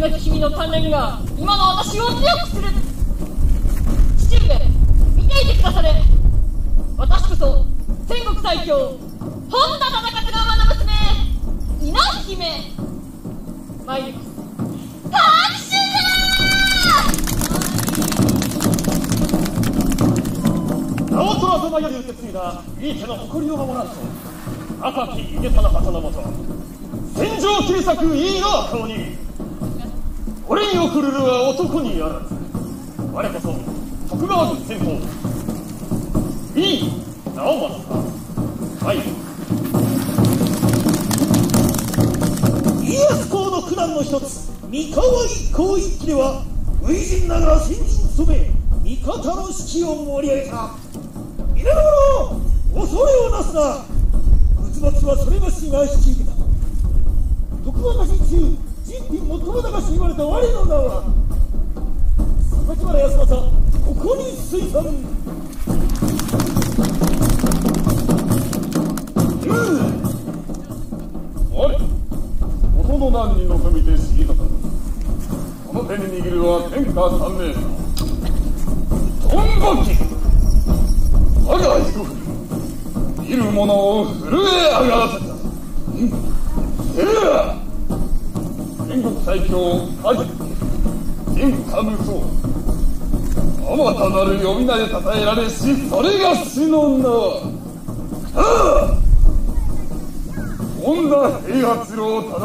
くな君の鍛錬が今の私を強くする父上見ていてくだされ私こそ戦国最強本田忠勝が馬の娘稲姫参ります直虎様より受け継いだ井伊家の誇りを守らんと赤き井出様方のもと戦場切り裂く井伊の顔に俺に送るるは男にあらず我こそ徳川軍先鋒井伊直政はい家康公の苦難の一つ三河一向一揆では初陣ながら先陣務め味方の士気を盛り上げた皆の者恐れをなすな仏末はそれがしが引き受けた徳川家臣中人品最も高し言われた我の名は榊原康政ここに推算我音の難に臨みて知りたかこの手に握るは天下三名。トンボキ我が一振見る者を震え上がらせた。では天国最強カジ天下無双あまたなる呼び名で称えられしそれが死の名はあ本田平八郎忠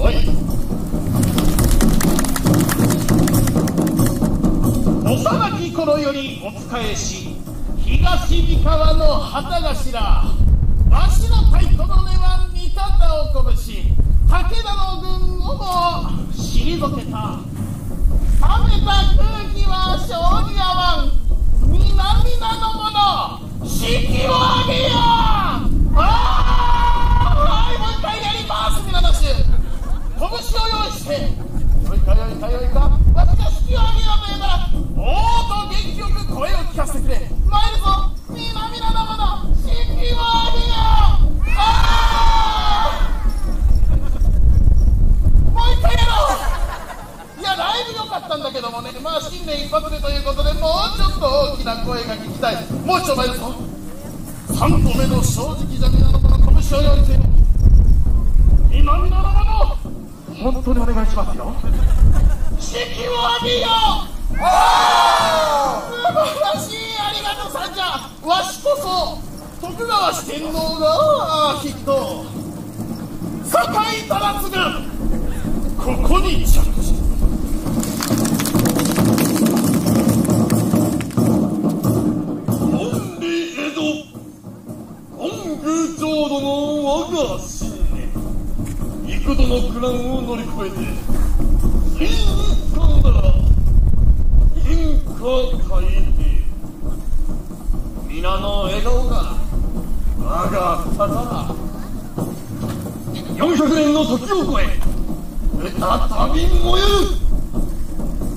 はい幼き頃よりお仕えし東三河の旗頭わしの太鼓の音は味方を拳武田の軍をも退けた。冷めた空気は性に合わん。皆々の者士気を上げよああはいもう一回やります。皆の衆拳を用意して。よいかよいかよいか？乗り越えて銀貨だ銀貨海兵皆の笑顔が我が宝400年の時を超え再び燃える。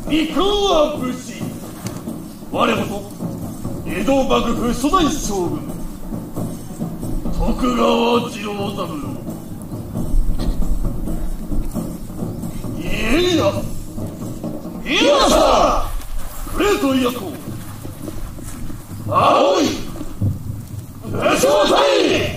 三河武士我こそ江戸幕府初代将軍。徳川次郎三郎家康家康プレート役を。青い武将隊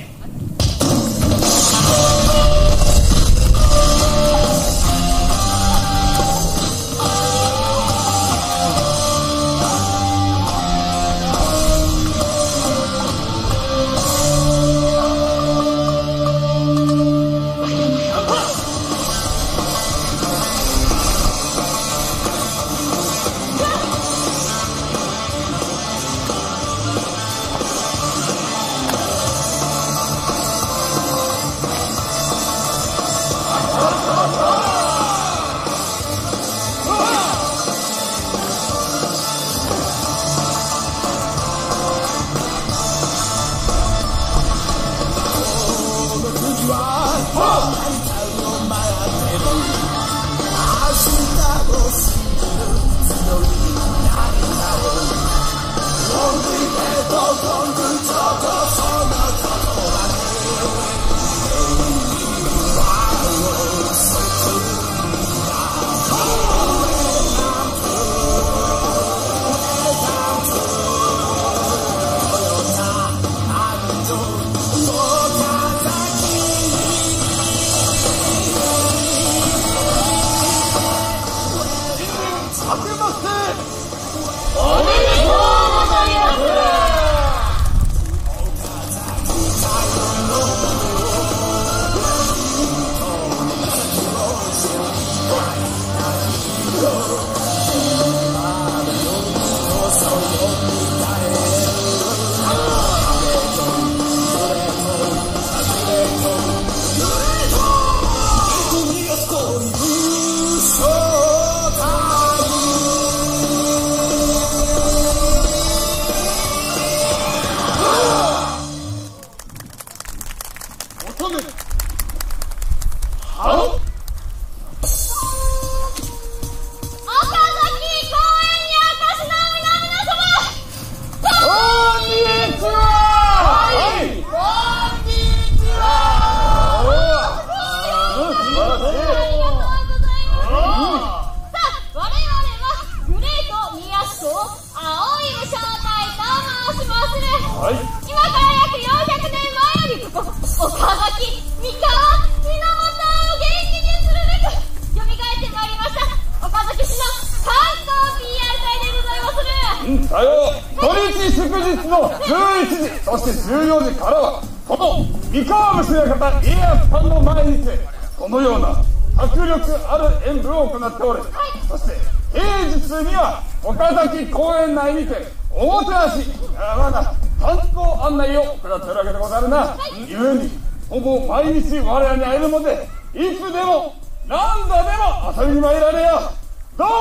を行っておる、そして平日には岡崎公園内にておもてなしあまだ観光案内を行っておるわけでござるな、ゆえにほぼ毎日我らに会えるのでいつでも何度でも遊びに参られよどうぞ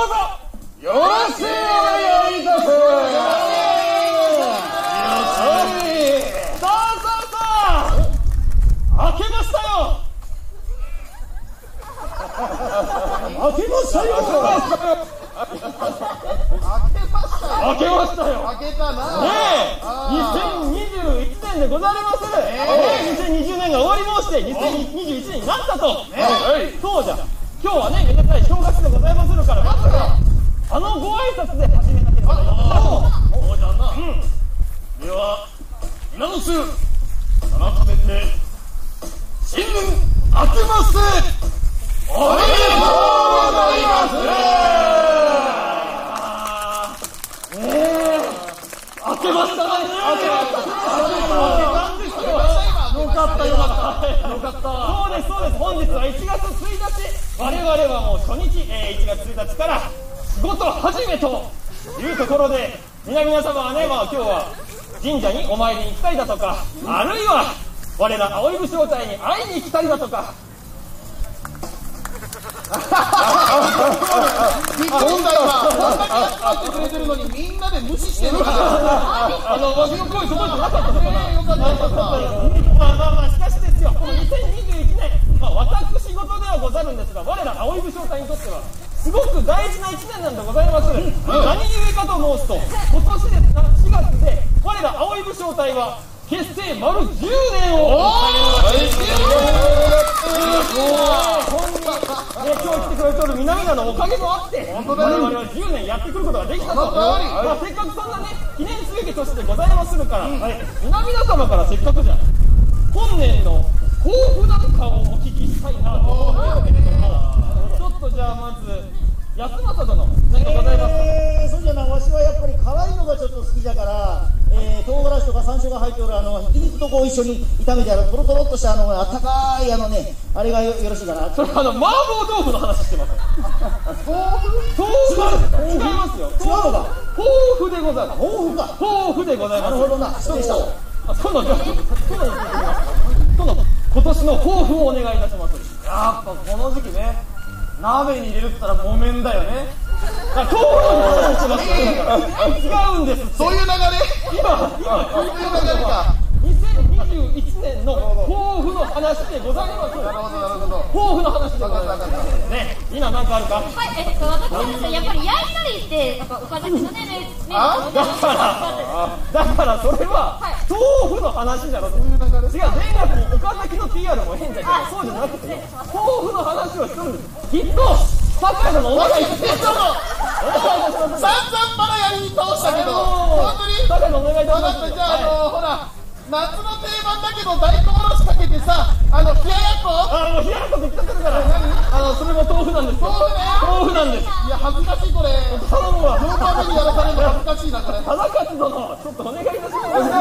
よろしくお願いいたすはいさあさあさあ開けましたよ開けましたよ。開けましたよ開けたなねえ2021年でございます。る、ね2020年が終わりまして2021年になったと、はいそうじゃ。今日はねめでたい正月でございまするからまずはあのご挨拶で始めなければなりませんそうじゃな、うんでは皆の衆改めて新年明けましておめでとうございますねえ開けます。本日は1月1日我々はもう初日、えー1月1日から仕事始めというところで皆々様はねまあ今日は神社にお参りに来たりだとかあるいは我ら青い武将隊に会いに来たりだとか問題はこんだけ集まってくれてるのにみんなで無視してるからあのわしの声届いてなかったのかなよかったよかったまあまあまあしかしですよこの2021年、まあ、私事ではござるんですが我ら青い武将隊にとってはすごく大事な1年なんでございます、何故かと申すと今年で4月で我ら青い武将隊は結成丸10年をね、今日来てくれておる皆々のおかげもあって我々は10年やってくることができたと、まあ、せっかくそんなね記念すべき年でございまするから、はい、皆々様からせっかくじゃ本年の抱負なんかをお聞きしたいなと。思うんですけれどもちょっとじゃあまず安政殿何かございますか、えー、そうじゃなわしはやっぱり辛いのがちょっと好きだから、えー、唐辛子とか山椒が入っておるあのひき肉とこう一緒に炒めてあるトロトロっとしたあのあったかいあのねあれがよよろしいかな。それあの麻婆豆腐の話してます。豆腐？違いますよ違うのか？豆腐でございます。豆腐か。豆腐でございます。なるほどな。失礼した。あ殿殿に聞いてみます殿今年の抱負をお願いいたします。やっぱこの時期ね鍋に入れるって言ったら木綿だよね。あ豆腐の話してます違うんですそういう流れ？今今そういう流れか。2021年のの話でございますなるほどなるほど。抱負の話でございます。ね今何かあるか？はい、えっと、私はですね、やっぱり焼いたりして、やっぱ岡崎のね、ね、ね、あだからだからそれははい。豆腐の話じゃろ違う全額に岡崎の PR も変だけどあそうじゃなくて豆腐の話をするんです。きっと酒井さんのお願いっとお願いいたします。散々まだやり通したけどあのー本当に？酒井さんお願いいたします。分かったじゃあ、あのほら夏の定番だけど大根おろしかけてさあの冷ややっこ？あもう冷ややっこって言っちゃってるから。あのそれも豆腐なんですよ。豆腐ね。豆腐なんです。いや恥ずかしいこれ。頼むわ。4番目にやらされるの。恥ずかしいなこれ。田中殿ちょっとお願いいたします。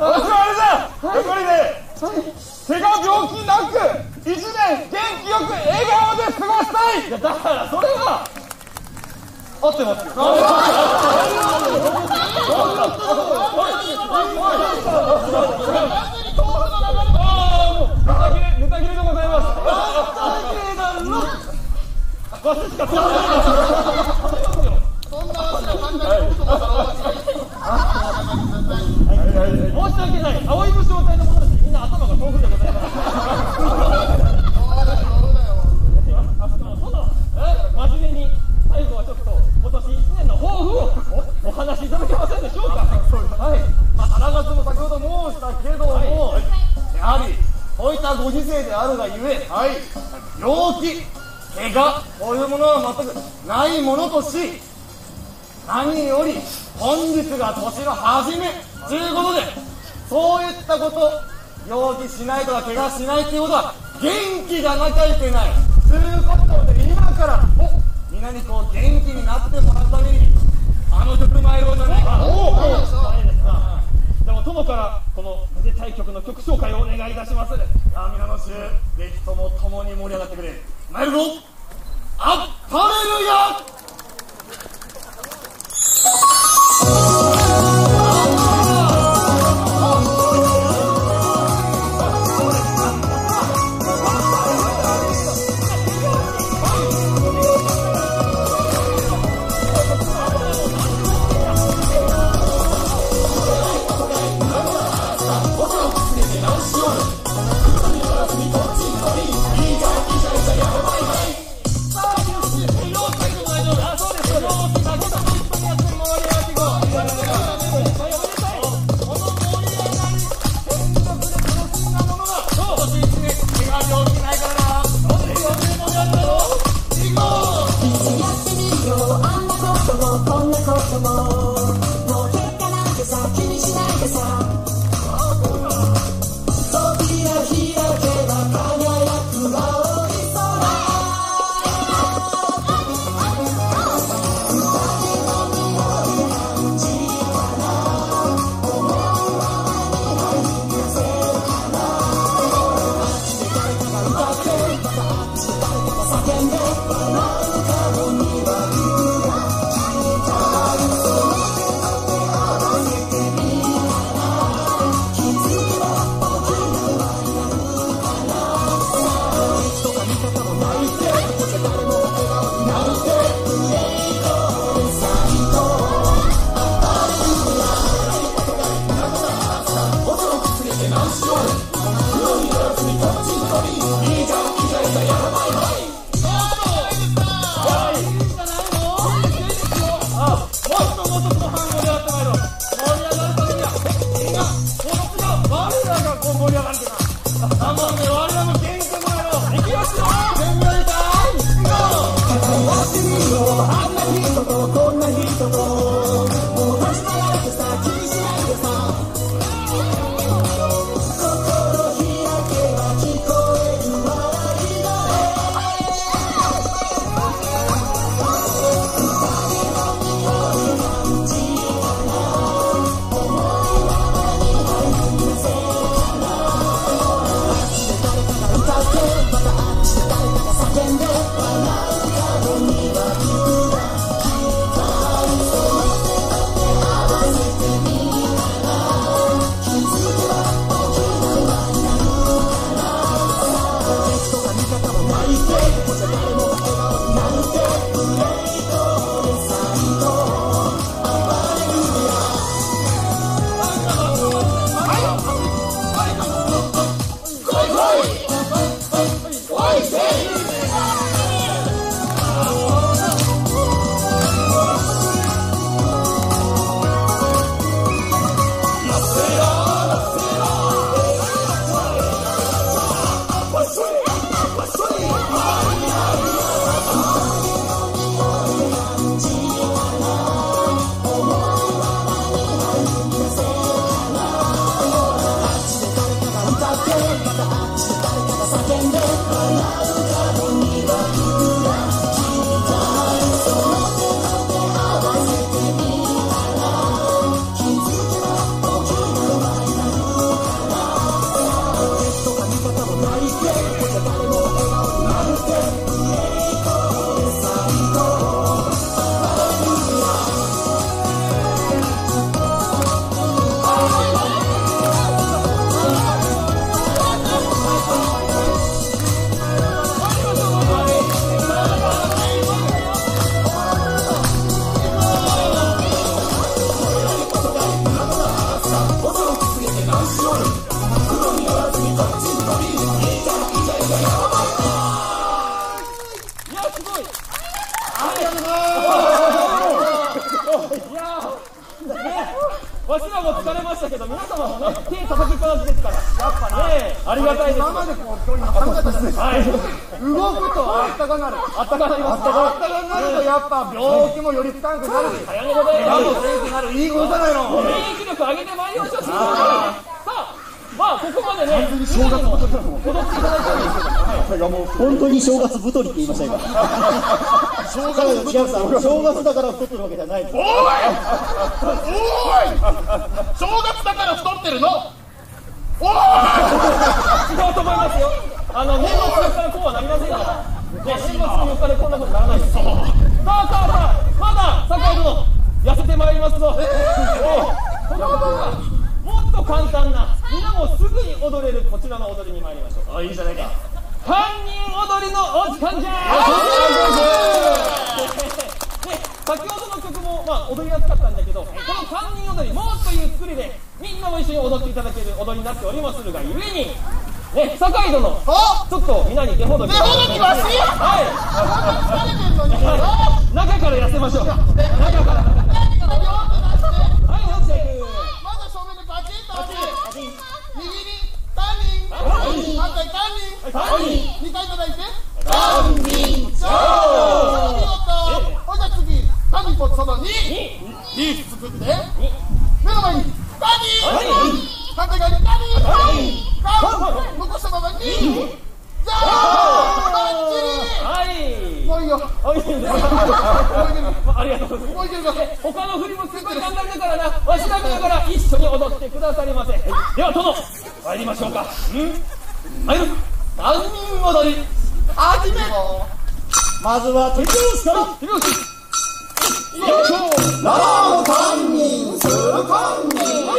私はあれだやっぱりね手が病気なく一年元気よく笑顔で過ごしたい。いやだからそれは合ってます。よネ年の初め。ということでそういったこと病気しないとか怪我しないということは元気がなきゃいけない。ということで今からお皆にこう元気になってもらうためにあの曲参ろうじゃないか。でも友からこのめでたい曲の曲紹介をお願いいたします。皆の衆ぜひとも共に盛り上がってくれ。参るぞわかったです。ね。はい。動くとあったかなる。あったかなります。あったかなるとやっぱ病気もよりつかなくなるし、早いことで、歯も強くなる。いいことじゃないの。免疫力上げてまいりましょう、さあ、まあ、ここまでね完全に、正月も踊っていただいたんです。けど、はい本当に正月太りって言いました今正月違うさ正月だから太ってるわけじゃないおいおい正月だから太ってるのおい違うと思います。よあの年末4日でこうはなりませんからね年末4日でこんなことならないですさあさあさあまだ酒井殿痩せてまいりますぞこの後はもっと簡単なみんなもすぐに踊れるこちらの踊りに参りましょうあいいじゃないか犯人踊りのお時間じゃ、先ほどの曲も、まあ、踊りやすかったんだけど、この三人踊り、もっという作りで、みんなも一緒に踊っていただける踊りになっておりまするがゆえに、ね、酒井殿、ちょっとみんなに手ほどき。手ほどきますはい、疲れてんのにはい、中から痩せましょう。中から。はい、よっしゃい。く。まず正面でパチンと当て右にタン反対ターニン2回叩いて。じゃあ次タンとその2リーフ作って目の前にターニン反対側にタン残したまま2ザーバッチリはい。もういいよあ、いいんですか。ありがとうございます。もういけるか他の振りもすごい頑張りながらな、わしら見ながら一緒に踊ってくださりませ。では、殿、参りましょうか。うん。参る。三人踊り。始めまずは手拍子から手拍子。よいしょ思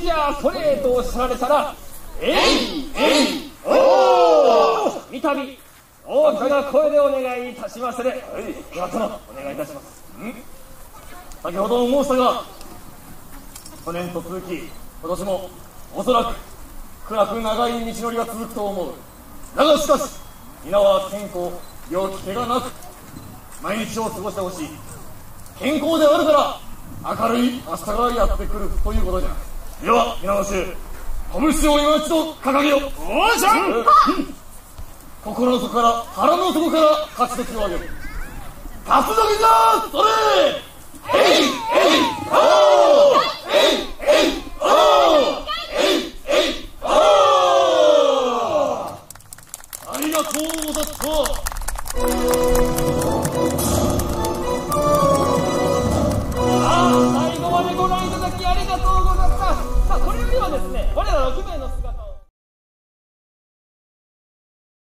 じゃそれとおっしゃられたら、えいえいおお三度大きな声でお願いいたしますれ。では殿、お願いいたします。先ほども申したが、去年と続き今年もおそらく暗く長い道のりが続くと思うだがしかし皆は健康病気怪我なく毎日を過ごしてほしい健康であるから明るい明日がやってくるということじゃでは皆の衆拳を今一度掲げよおじゃ、うん、心の底から腹の底から勝ち時を上げる立つだけじゃそれえいえいおーえいえいおーえいえいおーありがとうござった老公的